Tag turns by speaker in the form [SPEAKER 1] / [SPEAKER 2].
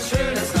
[SPEAKER 1] schönes